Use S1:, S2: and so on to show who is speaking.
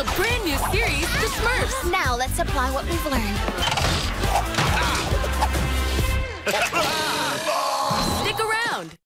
S1: the brand new series, The Smurfs.
S2: Now let's apply what we've learned.